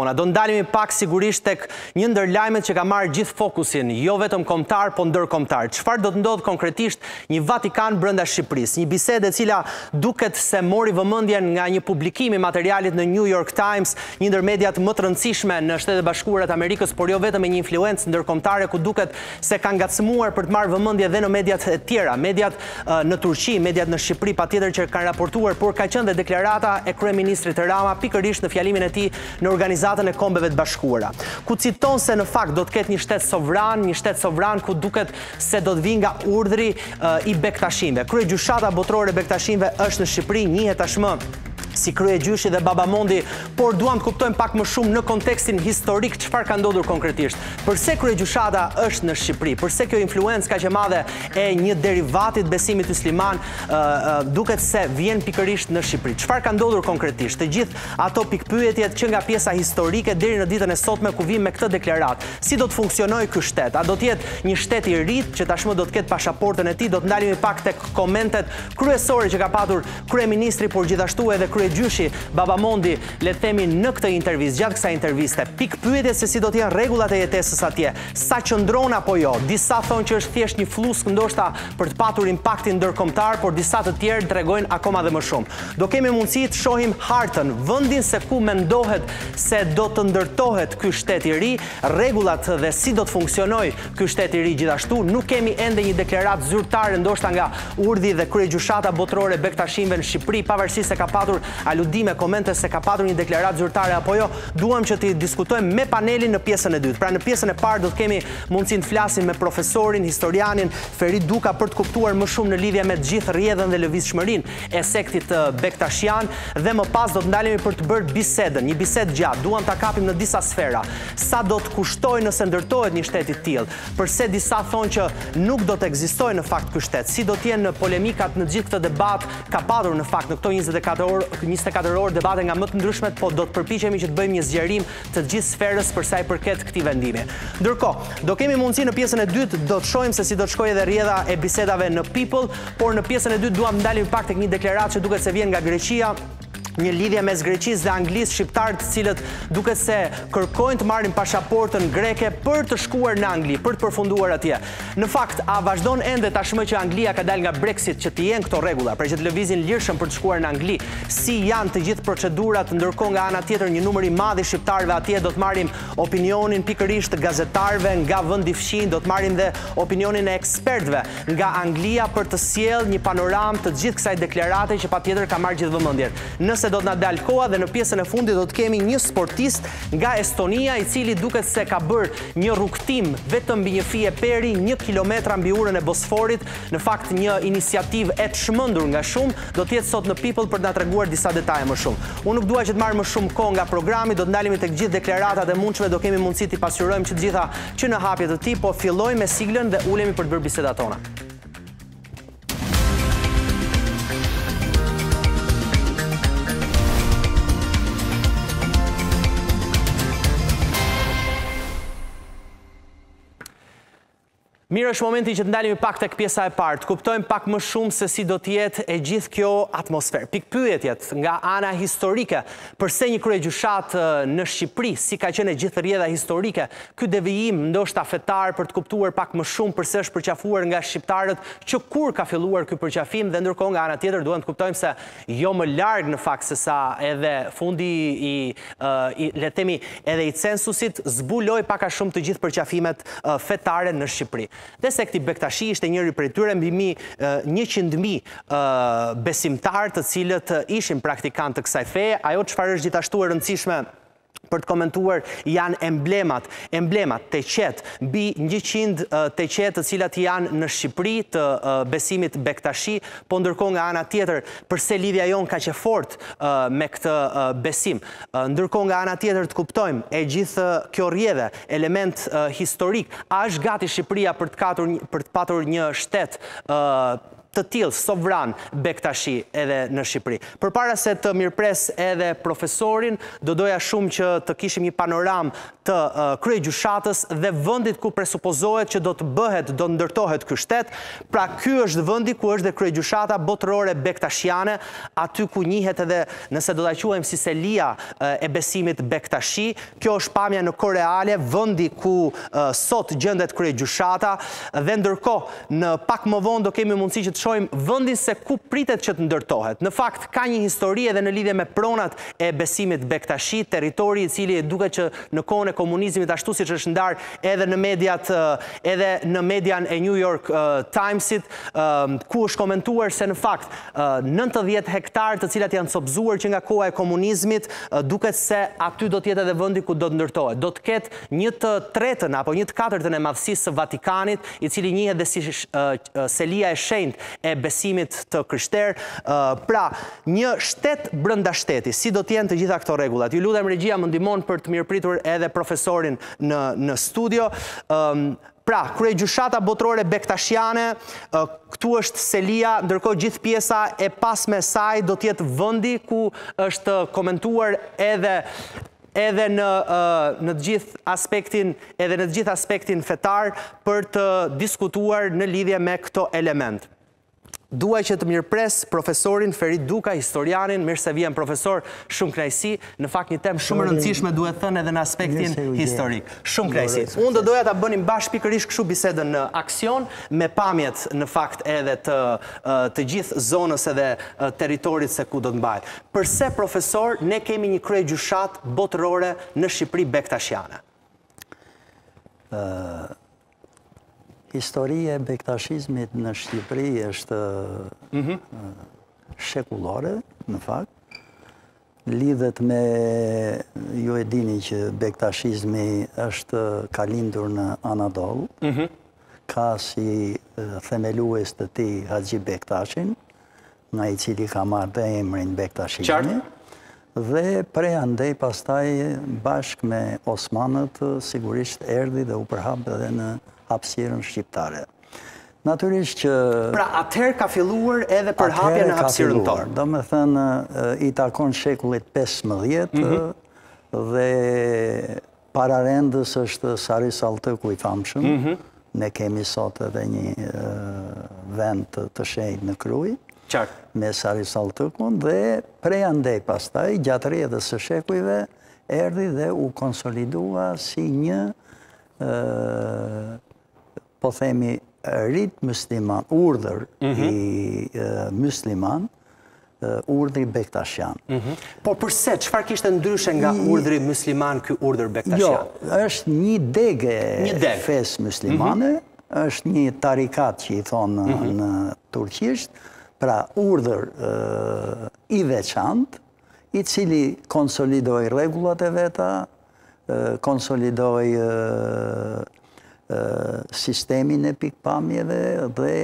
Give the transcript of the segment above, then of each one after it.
Do ndalemi pak sigurisht tek një ndër lajmet që ka marrë gjithë fokusin, jo vetëm kombëtar, po ndërkombëtar. Çfarë do të ndodhë konkretisht një Vatikan brenda Shqipërisë? Një bisedë e cila duket se mori vëmendjen nga një publikim i materialit në New York Times, një ndër mediat më të rëndësishme në Shtetet e Bashkuara të Amerikës, por jo vetëm me një influencë ndërkombëtare ku duket se kanë ngacmuar për të marrë vëmendje dhe në mediat e tjera, mediat në Turqi, mediat në Shqipëri, patjetër që kanë raportuar, por ka qenë dhe deklarata e kryeministrit Rama pikërisht në fjalimin e tij në Organizatën e Kombeve të Bashkuara, ku citon se në fakt do të ketë një shtet sovran, një shtet sovran ku duket se do të vijë nga urdhri i Bektashinjve. Kryegjyshata botërore e Bektashinjve është në Shqipëri, njihet tashmë si kryegjyshi dhe Baba Mondi, por duam të kuptojmë pak më shumë në kontekstin historik çfarë ka ndodhur konkretisht. Përse kryegjyshata është në Shqipëri? Përse kjo influencë kaq e madhe e një derivati të besimit mysliman duket se vjen pikërisht në Shqipëri? Çfarë ka ndodhur konkretisht? Të gjithë ato pikëpyetje që nga pjesa historike deri në ditën e sotme ku vijmë me këtë deklaratë. Si do të funksionojë ky shtet? A do të jetë një shtet i ri që tashmë do të ketë pashaportën e tij? Do të ndalemi pak tek komentet kryesore që ka patur kryeministri, por gjithashtu edhe kryegjyshi Baba Mondi Le themi në këtë intervistë, gjatë kësaj interviste, pikëpyetje se si do të jenë rregullat e jetesës atje, sa qëndron apo jo. Disa thonë që është thjesht një flluskë ndoshta për të patur impaktin ndërkombëtar, por disa të tjerë tregojnë akoma dhe më shumë. Do kemi mundësi të shohim hartën, vendin se ku mendohet se do të ndërtohet ky shtet i ri, rregullat dhe si do të funksionojë ky shtet i ri gjithashtu. Nuk kemi ende një deklaratë zyrtare ndoshta nga Urdhri dhe Kryegjyshata Botërore e Bektashinjve në Shqipëri, pavarësisht se ka patur aludime, komente se ka patur një deklaratë zyrtare apo jo, duam që t'i diskutojmë me panelin në pjesën e dytë. Pra në pjesën e parë do të kemi mundësinë të flasim me profesorin, historianin Ferit Duka për të kuptuar më shumë në lidhje me të gjithë rrjedhën dhe lëvizshmërinë e sektit bektashian dhe më pas do të ndalemi për të bërë bisedën, një bisedë të gjatë. Duam ta kapim në disa sfera. Sa do të kushtojë nëse ndërtohet një shtet i tillë? Përse disa thonë që nuk do të ekzistojë në fakt ky shtet? Si do të jenë polemikat në gjithë këtë debat? Ka patur në fakt në këto 24 orë, 24 orë debate nga më të ndryshmet, po do të përpiqemi që të bëjmë një zgjerim të gjithë sferës për sa i përket këtij vendimi. Ndërkohë, do kemi mundësi në pjesën e dytë do të shohim se si do të shkojë edhe rrjedha e bisedave në People, por në pjesën e dytë duam të ndalemi pak tek një deklaratë që duket se vjen nga Greqia, një lidhje mes Greqisë dhe Anglisë, shqiptarë të cilët duket se kërkojnë të marrin pashaportën greke për të shkuar në Angli, për të përfunduar atje. Në fakt, a vazhdon ende tashmë që Anglia ka dalë nga Brexit që të jenë këto rregulla, pra që të lëvizin lirshëm për të shkuar në Angli? Si janë të gjithë procedurat, ndërkohë nga ana tjetër një numër i madh i shqiptarëve atje do të marrim opinionin pikërisht të gazetarëve nga vendi fqinj, do të marrim dhe opinionin e ekspertëve nga Anglia për të sjellë një panoramë të gjithë kësaj deklarate që patjetër ka marrë gjithë vëmendjen. Nëse do të na dalë koha dhe në pjesën e fundit do të kemi një sportist nga Estonia i cili duket se ka bërë Një rrugëtim vetëm mbi një fije peri një kilometra mbi urën e Bosforit, në fakt një iniciativë e çmendur nga shumë, do të jetë sot në People për të na treguar disa detaje më shumë. Unë nuk dua që të marr më shumë kohë nga programi, do të ndalemi tek gjithë deklaratat e mundshme, do kemi mundësi t'i pasqyrojmë që të gjitha që në hapje të tij, po fillojmë me siglën dhe ulemi për të bërë bisedat tona. Mirë është momenti që të ndalemi pak tek pjesa e parë, të kuptojmë pak më shumë se si do të jetë e gjithë kjo atmosferë. Pikëpyetjet nga ana historike, përse një kryegjyshatë në Shqipëri, si ka qenë e gjithë rrjedha historike, Ky devijim, ndoshta fetar, për të kuptuar pak më shumë përse është përqafuar nga shqiptarët, që kur ka filluar ky përqafim dhe ndërkohë nga ana tjetër duhet të kuptojmë se jo më larg në fakt se sa edhe fundi i i le të themi edhe i censusit zbuloi pak a shumë të gjithë përqafimet fetare në Shqipëri. Dhe sekti Bektashi ishte njëri prej tyre mbi mi njëqind mijë besimtarë të cilët ishin praktikantë të kësaj feje, ajo çfarë është gjithashtu e rëndësishme për të komentuar janë emblemat, emblemat, teqetë, mbi 100 teqetë të cilat janë në Shqipëri të besimit Bektashi, po ndërkohë nga ana tjetër, përse lidhja jonë kaq e fortë me këtë besim. Ndërkohë nga ana tjetër të kuptojmë, e gjithë kjo rrjedhë, element historik, a është gati Shqipëria për të patur një shtet të tillë sovran bektashi edhe në Shqipëri. Përpara se të mirëpres edhe profesorin, do doja shumë që të kishim një panoramë të kryegjyshatës dhe vendit ku presupozohet që do të bëhet, do të ndërtohet ky shtet. Pra ky është vendi ku është dhe kryegjyshata botërore bektashiane, aty ku njihet edhe, nëse do ta quajmë si selia e besimit bektashi, Kjo është pamja në kohë reale, vendi ku sot gjendet kryegjyshata dhe ndërkohë në pak më vonë do kemi mundësi që të shohim vendin se ku pritet që të ndërtohet. Në fakt ka një histori edhe në lidhje me pronat e besimit Bektashi, territori i cili duket që në kohën e komunizmit ashtu siç është ndarë edhe në mediat edhe në median e New York Times-it ku është komentuar se në fakt Nëntëdhjetë hektarë të cilat janë copëzuar që nga koha e komunizmit, duket se aty do të jetë edhe vendi ku do të ndërtohet. Do të ketë një të tretën apo një të katërtën e madhësisë së Vatikanit, i cili njihet dhe si selia e shenjtë e besimit të krishterë. Pra, një shtet brenda shteti. Si do të jenë të gjitha këto rregullat? Ju lutem regjia më ndihmon për të mirëpritur edhe profesorin në në studio. Pra, kryegjyshata botërore bektashiane, këtu është selia, ndërkohë gjithë pjesa e pasme e saj do të jetë vendi ku është komentuar edhe edhe në në të gjithë aspektin edhe në të gjithë aspektin fetar për të diskutuar në lidhje me këto elementë. Dua që të mirëpres profesorin Ferit Duka, historianin, mirë se vjen profesor, shumë kënaqësi, në fakt një temë shumë rëndësishme duhet thënë edhe në aspektin historik. Shumë kënaqësi. Unë do doja ta bënim bashkë pikërisht kështu bisedën në aksion, me pamjet në fakt edhe të të gjithë zonës edhe territorit se ku do të mbahet. Përse profesor ne kemi një kryegjyshatë botërore në Shqipëri Bektashiane? Historia e bektashizmit në Shqipëri është mhm. shekullore, në fakt. Lidhet me, ju e dini që bektashizmi është ka lindur në Anadol, mhm. ka si themelues të tij Haxhi Bektashin, nga i cili ka marrë dhe emrin bektashizmi, dhe prej andej pastaj bashkë me Osmanët sigurisht erdhi dhe u përhap edhe në hapësirën shqiptare. Natyrisht që... Pra atëherë ka filluar edhe përhapja në hapësirën tonë. Domethënë, i takon shekullit 15 mhm. dhe Pararendës është Sari Salltëku i famshëm. Mhm. Ne kemi sot edhe një vend të shenjtë në Krujë. Qartë. Me Sari Salltëkun dhe prej andej pastaj, gjatë rrjedhës së shekujve, erdhi dhe u konsolidua si një po themi, rit mysliman, urdhër mhm. i mysliman, urdhri bektashian. Mhm. Po përse, çfarë kishte ndryshe nga urdhri mysliman ky urdhër jo, bektashian? Jo, është një degë e fesë myslimane, mhm. është një tarikat që i thonë mhm. në Turqisht, pra urdhër i veçantë, i cili konsolidoi regullat e veta, konsolidoj sistemin e pikëpamjeve dhe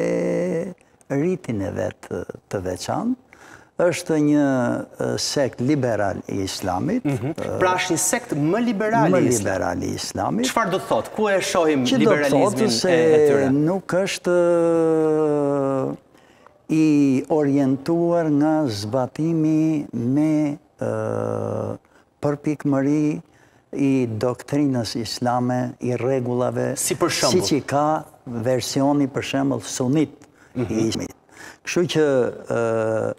ritin e vet të veçantë, është një sekt liberal i islamit. Mhm. Pra është një sekt më liberal i islamit. Më liberal i islamit. Çfarë do të thotë? Ku e shohim liberalizmin e tyre? Nuk është i orientuar nga zbatimi me përpikmëri i doktrinës islame, i rregullave, siç i ka versioni për shembull sunit i islamit. Kështu që...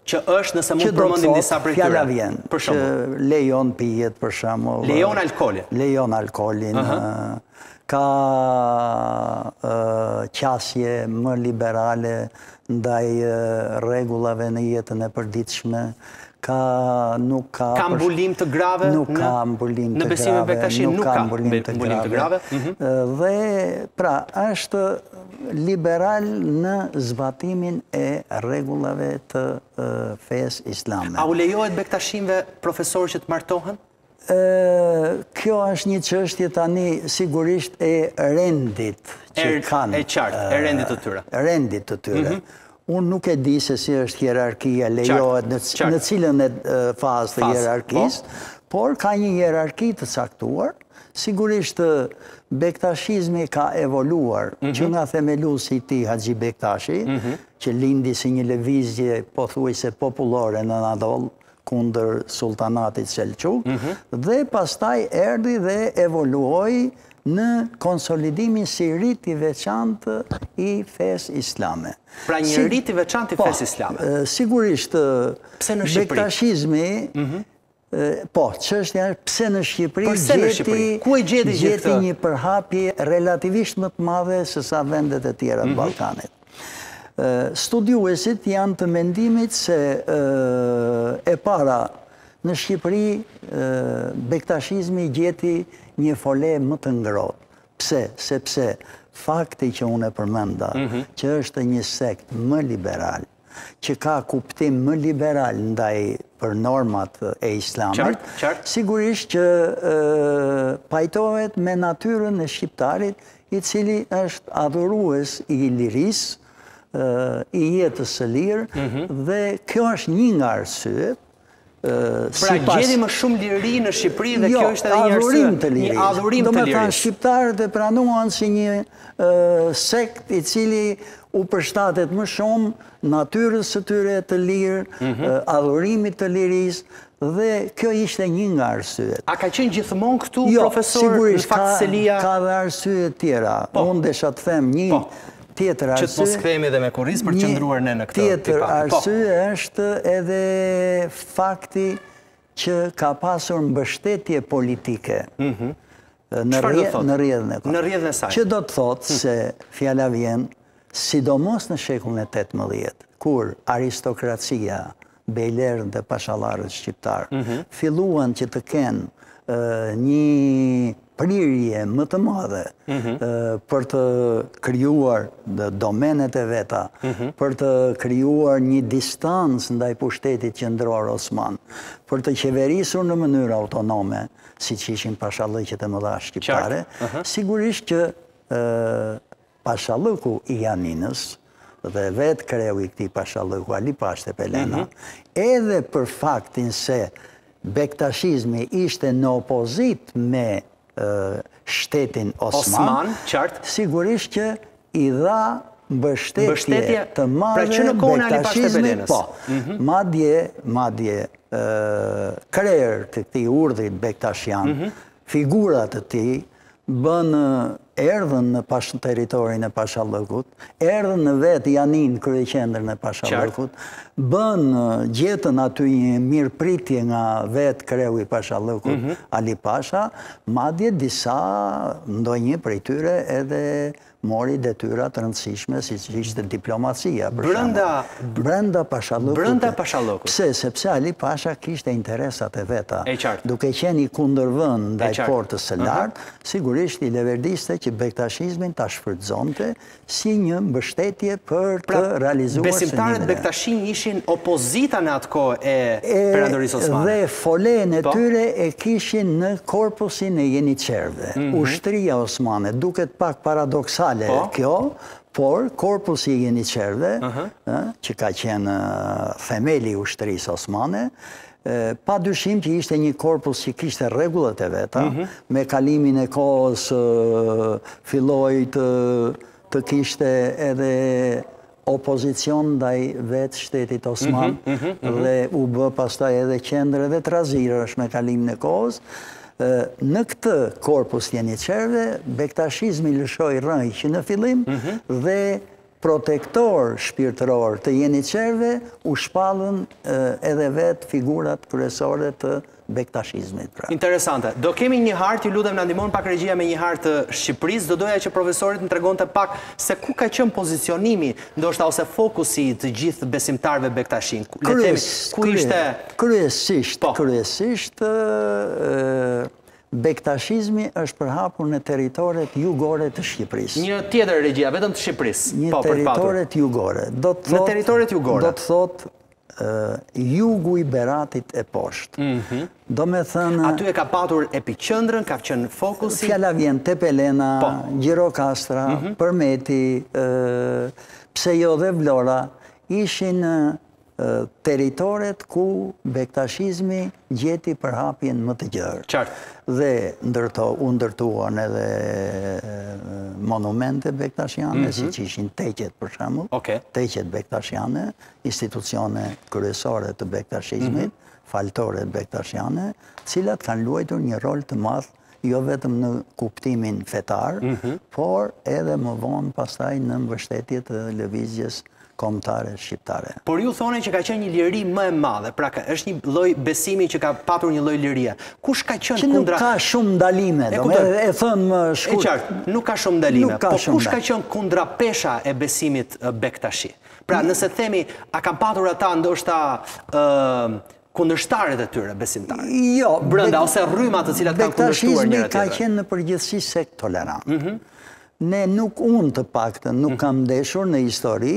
Që është, nëse mund të përmendim disa prej tyre. Fjala vjen, që lejon pijet për shembull. Lejon alkoolin. Lejon alkoolin. Ka qasje më liberale ndaj rregullave në jetën e përditshme, ka nuk ka Ka mbulim të grave nuk ka mbulim të grave, nuk ka mbulim të grave. Dhe pra është liberal në zbatimin e rregullave të fesë islame. A u lejohet bektashimve profesor që të martohen? Kjo është një çështje tani sigurisht e rendit që kanë. E qartë, e rendit të tyre. E rendit të tyre. Mhm. Unë nuk e di se si është hierarkia, lejohet në cilën e fazët e po. hierarkisë, por ka një hierarki të caktuar, sigurisht bektashizmi ka evoluar, mhm. që nga themeluesi i tij Haxhi Bektashi, mhm. që lindi si një lëvizje pothuajse popullore në Anadoll, kundër Sulltanatit Selxhuk dhe pastaj erdhi dhe evoluoi në konsolidimin si rit i veçantë i fesë islame. Pra një rit i veçantë i po, fesë islame. Po, sigurisht, bektashizmi, mhm. po, që është një pse në Shqipëri, përse në Shqipëri? Ku e gjeti gjithë? Gjeti një përhapje relativisht më të madhe sesa vendet e tjera të mhm. Ballkanit. Studiuesit janë të mendimit se e para në Shqipëri bektashizmi gjeti një fole më të ngrohtë. Pse? Sepse fakti që unë e përmenda, mhm. që është një sekt më liberal, që ka kuptim më liberal ndaj për normat e islamit, sigurisht që pajtohet me natyrën e shqiptarit i cili është adhurues i lirisë, i jetës së lirë, mhm. dhe kjo është një nga arsyet, Pra gjeni më shumë liri në Shqipëri dhe jo, kjo është edhe një arsye. Adhurim të liri. Një adhurim të liri. Domethënë shqiptarët e pranuan si një sekt i cili u përshtatet më shumë natyrës së tyre të lirë, mhm. adhurimit të lirisë Dhe kjo ishte një nga arsyet. A ka qenë gjithmonë këtu profesor në fakt Se lija? Jo, sigurisht ka dhe arsye tjera. Unë desha të them një tjetër arsye. Që të mos kthehemi edhe me kurriz për të qëndruar ne në këtë pikë. Një tjetër arsye është edhe fakti që ka pasur mbështetje politike. Në rrjedhën e parë. Që do të thotë se fjala vjen sidomos në shekullin e tetëmbëdhjetë, kur aristokracia, bejlerët dhe pashallarët shqiptarë, filluan që të kenë një prirje më të madhe për të krijuar domenet e veta, për të krijuar një distancë ndaj pushtetit qendror osman, për të qeverisur në mënyrë autonome, siç ishin pashallëqet e mëdha shqiptare, sigurisht që pashallëku i Janinës dhe vetë kreu i këtij pashallëku, Ali Pashë Tepelena, edhe për faktin se bektashizmi ishte në opozitë me shtetin Osman, sigurisht që i dha mbështetje të madhe bektashizmit, po, mhm. madje, madje, krerë të këtij urdhri bektashian, mhm. figura të tij, bënë erdhën në pashë territorin e pashallëkut, erdhën në vetë Janinë, kryeqendrën e pashallëkut, bënë gjetën aty një mirëpritje nga vetë kreu i pashallëkut, mhm. Ali Pasha, Madje disa, ndonjë prej tyre edhe mori detyra të rëndësishme siç ishte diplomacia, për shembull, brenda Pashallëkut. Pse? Sepse Ali Pasha kishte interesat e veta. Duke qenë i kundërvënë ndaj Portës së Lartë, sigurisht i leverdiste që bektashizmin ta shfrytëzonte si një mbështetje për të realizuar synimet e. Besimtarët bektashinj ishin opozita në atë kohë e Perandorisë Osmane. Dhe folenë e tyre e kishin në korpusin e jeniçerëve. Ushtria osmane, duket pak paradoksale kjo, por korpusi i jeniçerëve, ë, që ka qenë themeli i ushtrisë osmane, Pa dyshim që ishte një korpus që kishte rregullat e veta, mhm. me kalimin e kohës filloi të kishte edhe opozicion ndaj vetë shtetit Osman mhm, mhm, mhm. dhe u bë pastaj edhe qendër edhe trazirash me kalimin e kohës. Në këtë korpus jeniçerëve, bektashizmi lëshoi rrënjë që në fillim dhe protektorë shpirtërorë të jeniçerëve u shpallën edhe vetë figurat kryesore të bektashizmit pra. Interesante. Do kemi një hartë, ju lutem na ndihmon pak regjia me një hartë të Shqipërisë, do doja që profesori të më tregonte pak se ku ka qenë pozicionimi, ndoshta ose fokusi i të gjithë besimtarëve bektashinë, le të themi, ku ishte kryesisht, kryesisht, Bektashizmi është përhapur në territoret jugore të Shqipërisë. Një tjetër regjia vetëm të Shqipërisë po, territoret jugore. Në territoret jugore. do të thotë ë jugu i Beratit e poshtë. Domethënë aty e ka patur epiqendrën, ka qenë fokusi. Fjala vjen Tepelena, Po. Gjirokastra, Përmeti, ë pse jo dhe Vlora, ishin territoret ku bektashizmi gjeti përhapjen më të gjerë. Qartë. Dhe ndërto, u ndërtuan edhe monumente bektashiane, siç ishin teqet për shembull, okay. teqet bektashiane, institucione kryesore të bektashizmit, mm -hmm. faltore bektashiane, të cilat kanë luajtur një rol të madh jo vetëm në kuptimin fetar, mhm. por edhe më vonë pastaj në mbështetje të lëvizjes kombëtare shqiptare. Por ju thoni që ka qenë një liri më e madhe, pra ka, është një lloj besimi që ka patur një lloj lirie. Kush ka qenë që kundra... Që nuk ka shumë ndalime, e, do, e, e thënë më shkurt. E qartë, nuk ka shumë ndalime, po kush ka qenë kundërpesha e besimit Bektashi? Pra nëse themi, a kanë patur ata ndoshta... Uh, kundërshtarët e tyre besimtarë. Jo, brenda ose rryma të cilat kanë kundërshtuar njëra tjetrën. Bektashizmi ka qenë në përgjithësi sekt tolerant. Mhm. Ne nuk unë të paktën, nuk mhm. kam ndeshur në histori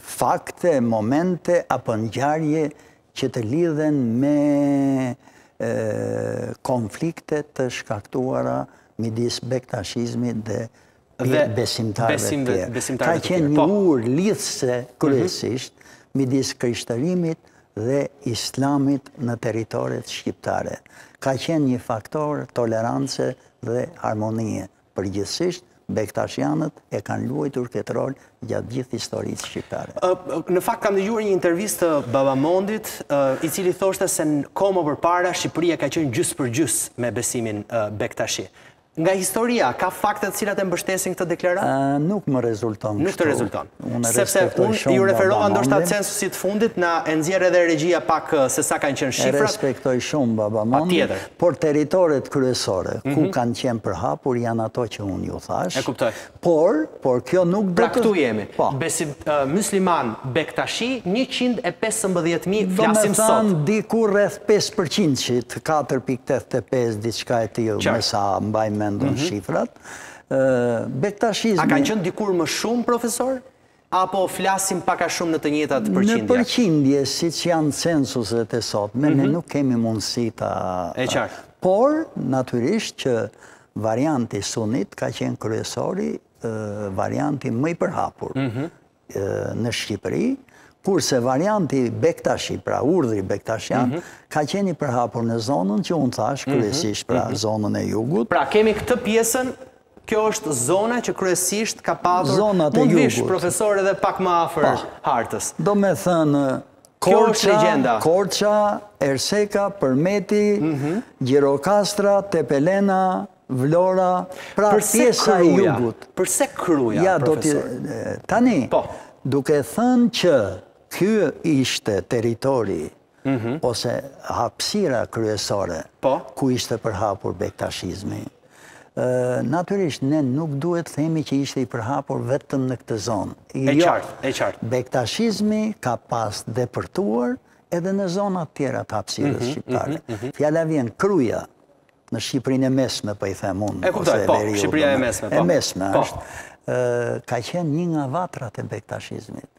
fakte, momente apo ngjarje që të lidhen me konflikte të shkaktuara midis bektashizmit dhe dhe besimtarëve të tjerë. Ka qenë një po. urë lidhëse mhm. kryesisht midis krishtërimit dhe islamit në territoret shqiptare. Ka qenë një faktor tolerance dhe harmonie. Përgjithsisht, Bektashianët e kanë luajtur këtë rol gjatë gjithë historisë shqiptare. Në fakt kam dëgjuar një intervistë të Baba Mondit, i cili thoshte se kohë më përpara Shqipëria ka qenë gjys për gjys me besimin Bektashi. Nga historia, ka fakte të cilat e mbështesin këtë deklaratë? Nuk më rezulton kështu. Nuk të rezulton. Sepse unë ju referova ndoshta censusit të fundit, na e nxjerr edhe regjia pak se sa kanë qenë shifrat. E respektoj shumë Baba Mondin, por territoret kryesore, ku kanë qenë përhapur, janë ato që unë ju thashë. E kuptoj. Por, por kjo nuk do të Pra këtu jemi. Po. Mysliman Bektashi 115.000 flasim sot. Domethënë diku rreth 5%, 4.85 diçka e tillë, me sa mbaj mend unë mm -hmm. shifrat. Ë uh, Bektashi A kanë qenë dikur më shumë profesor? Apo flasim pak a shumë në të njëjtat përqindje? Në përqindje, siç janë censuset e sotme, ne nuk kemi mundësi ta... E qartë. Por, natyrisht që varianti sunit ka qenë kryesori, varianti më i përhapur në Shqipëri, kurse varianti bektashi, pra urdhri bektashian, ka qenë i përhapur në zonën që unë thashë, kryesisht pra zonën e jugut. Pra, kemi këtë pjesën Kjo është zona që kryesisht ka patur, mund të vish profesor edhe pak më afër po. hartës. Domethënë, Korça, Erseka, Përmeti, mhm. Gjirokastra, Tepelena, Vlora, pra pjesa e jugut. Përse Kruja, profesor? Tani, po. duke thënë që ky ishte territori ose hapësira kryesore po. ku ishte përhapur bektashizmi. Natyrisht, ne nuk duhet të themi që ishte i përhapur vetëm në këtë zonë. E jo. qartë, e qartë. Bektashizmi ka pas depërtuar edhe në zona të tjera të hapësirës shqiptare. Fjala vjen Kruja, në Shqipërinë e Mesme, po i them unë. E kuptoj, po, Shqipëria e Mesme, po. E Mesme është, ka qenë një nga vatrat e bektashizmit.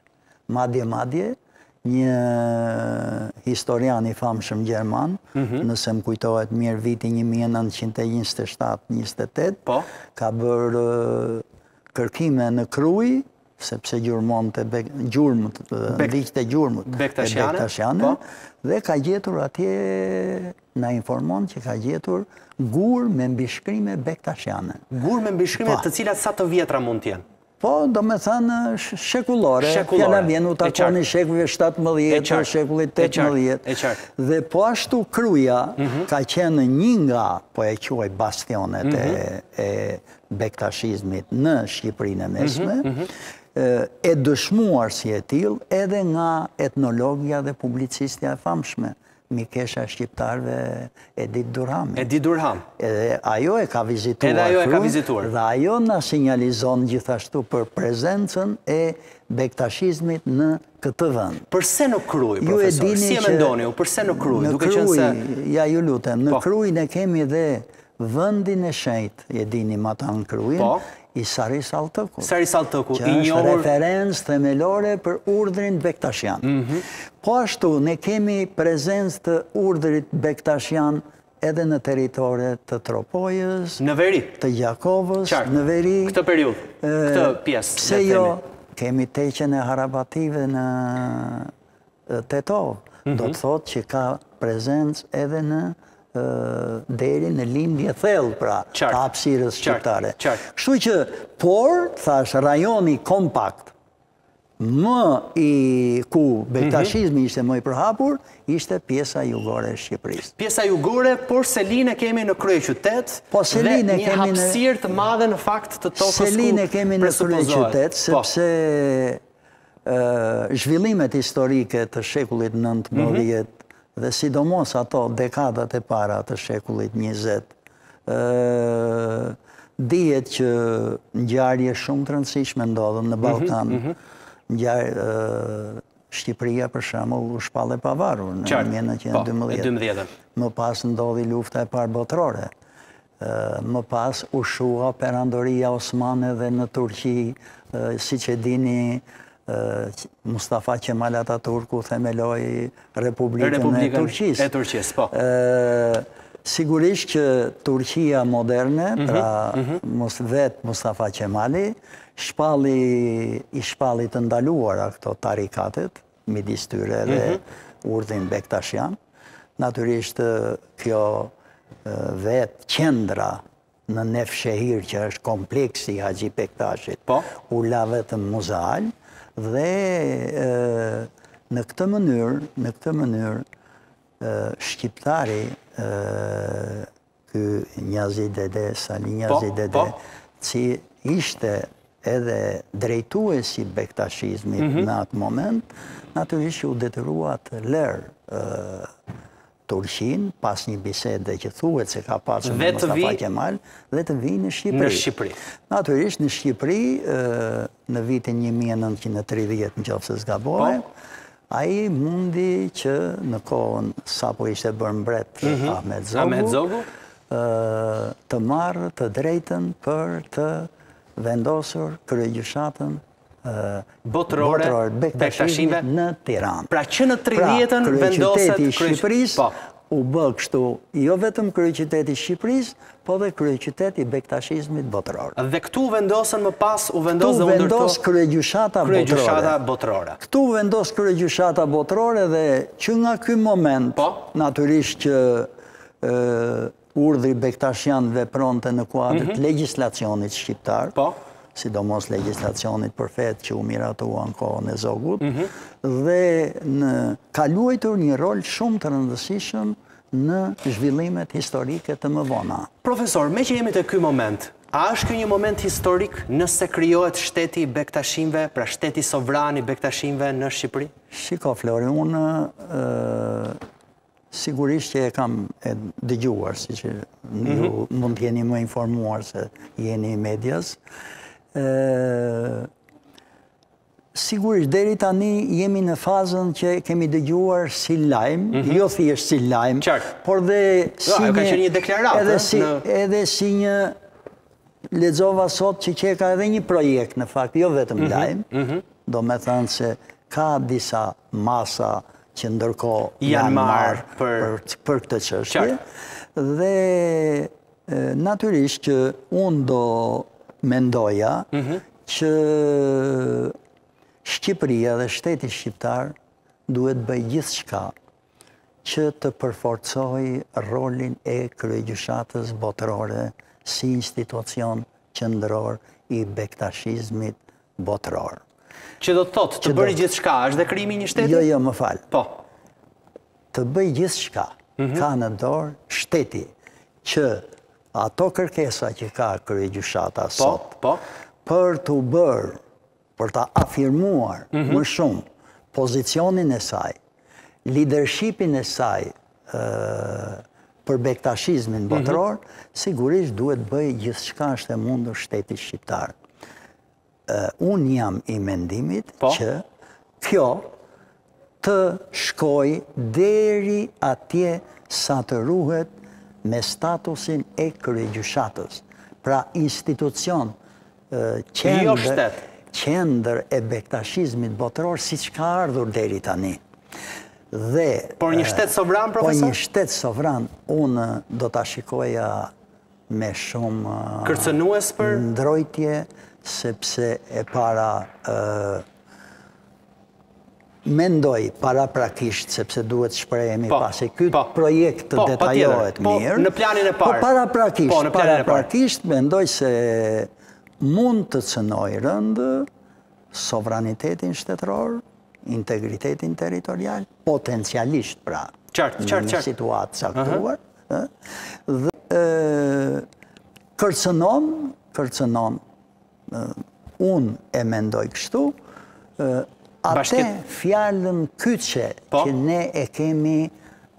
Madje madje një historian i famshëm gjerman, mhm. nëse më kujtohet mirë viti 1927-28, po. ka bërë kërkime në Krujë, sepse gjurmonte gjurmët, ndiqte gjurmët bektashiane, po. dhe ka gjetur atje, na informon që ka gjetur gurë me mbishkrime bektashiane. Gurë me mbishkrime po. të cilat sa të vjetra mund të jenë? Po, domethënë shekullore, fjala vjen u takojnë shekujve 17, shekullit 18. Dhe po ashtu Kruja mhm. ka qenë një nga, po e quaj bastionet mhm. e bektashizmit në Shqipërinë e mhm, mesme, e dëshmuar si e tillë edhe nga etnologia dhe publicistja e famshme, mikesha e shqiptarëve Edith Durham. Edith Durham. Edhe ajo e ka vizituar. Edhe ajo e ka vizituar. Dhe ajo na sinjalizon gjithashtu për prezencën e bektashizmit në këtë vend. Përse në Krujë, profesor? Si e mendoni ju, përse në Krujë? Në Krujë, ja ju lutem, në po. Krujë ne kemi dhe Vendin e shenjtë, e dini matanë Krujën, po. i Sari Saltëku. Sari Saltëku, i njohur... Që është referencë themelore për urdhrin Bektashian. Mhm. Po ashtu, ne kemi prezencë të urdhrit Bektashian edhe në territore të Tropojës, në veri, të Gjakovës, në veri, këtë periudhë, këtë pjesë, pse jo, kemi teqen e Harabatit në Tetovë, do të thotë që ka prezencë edhe në deri në lindje thellë pra të hapësirës shqiptare. Kështu që, por, thash, rajoni kompakt, më i ku bektashizmi ishte më i përhapur, ishte pjesa jugore e Shqipërisë. Pjesa jugore, por selinë e kemi në kryeqytet dhe një hapësirë të madhe në fakt të tokës ku presupozohet. Selinë e kemi në kryeqytet, sepse Zhvillimet historike të shekullit nëntëmbëdhjetë dhe sidomos ato dekadat e para të shekullit njëzet, dihet që ngjarje shumë të rëndësishme ndodhën në Ballkan. Shqipëria për shembull u shpall e pavarur në një mijë e nëntëqind e dymbëdhjetë. Më pas ndodhi Lufta e Parë Botërore. Më pas u shua Perandoria Osmane dhe në Turqi, siç e dini, Mustafa Qemal Ataturku themeloi Republikën e Turqisë. E Turqisë, po. Sigurisht që Turqia moderne, pra vetë Mustafa Qemali, i shpalli të ndaluara këto tarikatet, midis tyre dhe urdhrin bektashian. Natyrisht kjo vetë qendra në Nevshehir që është kompleksi i Haxhi Bektashit, po. u la vetëm muzeal dhe në këtë mënyrë, në këtë mënyrë shqiptari Ky Njazi Dede, Sali Njazi Dede, që ishte edhe drejtuesi bektashizmit mhm. në atë moment, natyrisht që u detyrua të lërë Turqinë, pas një bisede që thuhet se ka pasur me Mustafa Kemal, dhe të vijë në Shqipëri. Në Shqipëri. Natyrisht, në Shqipëri, në vitin 1930, në qoftë se s'gaboj, Ai mundi që në kohën sapo ishte bërë mbret Ahmet Zogu, të marrë të drejtën për të vendosur kryegjyshatën botërore Bektashiane në Tiranë. Pra që në 30-ën pra, vendoset kryeqyteti i Shqipërisë, po. u bë kështu jo vetëm kryeqyteti i Shqipërisë, Po dhe kryeqyteti i bektashizmit botëror. Dhe këtu u vendosën më pas u vendos dhe u ndërtu. Këtu vendos kryegjyshata botërore. Kryegjyshata botërore. Këtu u vendos kryegjyshata botërore dhe që nga ky moment. Po. Natyrisht që urdhri bektashian vepronte në kuadër të legjislacionit shqiptar. Po. Sidomos legjislacionit për fetë që u miratua në kohën e Zogut. Dhe ka luajtur një rol shumë të rëndësishëm në zhvillimet historike të mëvona. Profesor, meqë jemi te ky moment, a është ky një moment historik nëse krijohet shteti i Bektashinjve, pra shteti sovran i Bektashinjve në Shqipëri? Shiko Flori, unë sigurisht që e kam dëgjuar, siç mhm. ju mund të jeni më i informuar se jeni i medias. Sigurisht, deri tani jemi në fazën që kemi dëgjuar si lajm, mhm. jo thjesht si lajm, por dhe jo, si një... një deklaratë, edhe si, edhe si një... Lexova sot që qenka edhe një projekt në fakt, jo vetëm mhm, lajm, mhm. domethënë se ka disa masa që ndërkohë janë marrë për këtë çështje, dhe Natyrisht që unë do mendoja mhm. që Shqipëria dhe shteti shqiptar duhet të bëjë gjithçka që të përforcojë rolin e kryegjyshatës botërore si institucion qëndror i bektashizmit botëror. Që do të thotë, të bëjë gjithçka, është dhe krijimi i një shteti? Jo, jo, më fal. Po. Të bëjë gjithçka, mhm. ka në dorë shteti, që ato kërkesa që ka kryegjyshata po, sot, po. për të bërë, për ta afirmuar mhm. më shumë pozicionin e saj, lidershipin e saj për bektashizmin mhm. botëror, sigurisht duhet bëjë gjithçka është e mundur shteti shqiptar. Unë jam i mendimit po. që kjo të shkojë deri atje sa të ruhet me statusin e kryegjyshatës. Pra institucion qendror i bektashizmit botëror siç ka ardhur deri tani. Por një shtet sovran, profesor? Po një shtet sovran, unë do ta shikoja me shumë... Kërcënues për? Ndrojtje, sepse e para Mendoj paraprakisht, sepse duhet të shprehemi po, pasi ky po. projekt të po, detajohet mirë. Po, në planin e parë. Po, paraprakisht, po, në planin e paraprakisht, mendoj se mund të cënojë rëndë sovranitetin shtetëror, integritetin territorial, potencialisht pra, qartë, qartë, qartë. situatë të caktuar, dhe kërcënon, kërcënon Unë e mendoj kështu, atë fjalën kyçe po. që ne e kemi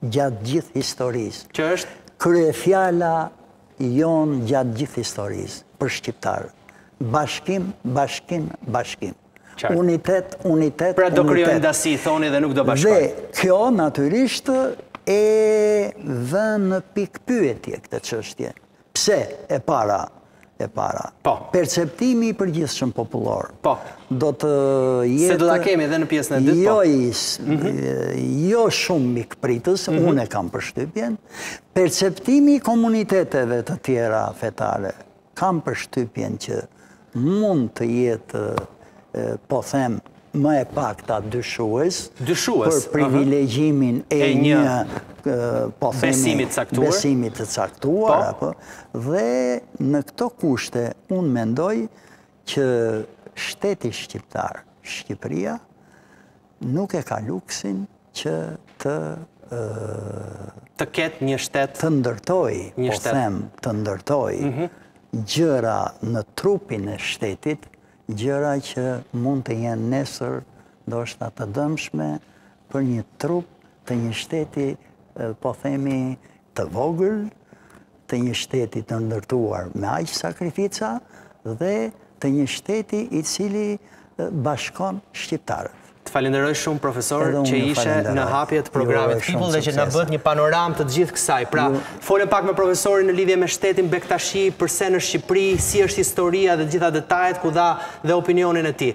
gjatë gjithë historisë. Që është? Kryefjala jonë gjatë gjithë historisë, për shqiptarët. Bashkim, bashkim, bashkim. Unitet, unitet, unitet. Pra do krijojë dasi, thoni dhe nuk do bashkojë. Dhe kjo, natyrisht, e vë në pikëpyetje këtë çështje. Pse, e para, e para, perceptimi i përgjithshëm popullor do të jetë... Se do ta kemi edhe në pjesën e dytë, po. Jo shumë mikpritës, unë e kam përshtypjen, perceptimi i komuniteteve të tjera fetare, kam përshtypjen që Mund të jetë, po them, më e pakta dyshues për privilegjimin e një besimi të caktuar, dhe në këto kushte unë mendoj që shteti shqiptar, Shqipëria, nuk e ka luksin që të të ketë një shtet të ndërtojë po them të ndërtojë mhm. gjëra në trupin e shtetit gjëra që mund të jenë nesër ndoshta të dëmshme për një trup të një shteti po themi të vogël të një shteti të ndërtuar me aq sakrifica dhe të një shteti i cili bashkon shqiptarët. Të falenderoj shumë profesor që ishe në hapje të programit People dhe që na bëtë një panoramë të gjithë kësaj. Pra, folëm pak me profesorin në lidhje me shtetin Bektashi, përse në Shqipëri, si është historia dhe të gjitha detajet ku dha dhe opinionin e tij.